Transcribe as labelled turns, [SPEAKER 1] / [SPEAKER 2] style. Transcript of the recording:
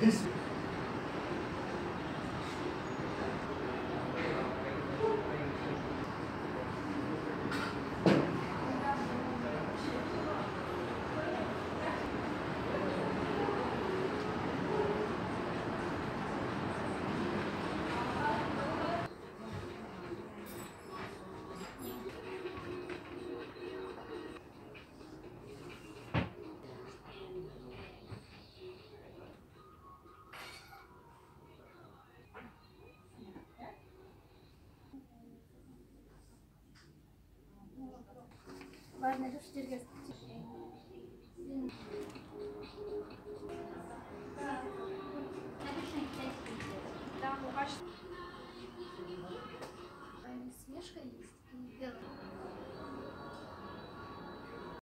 [SPEAKER 1] This
[SPEAKER 2] Var ne göstereceğiz?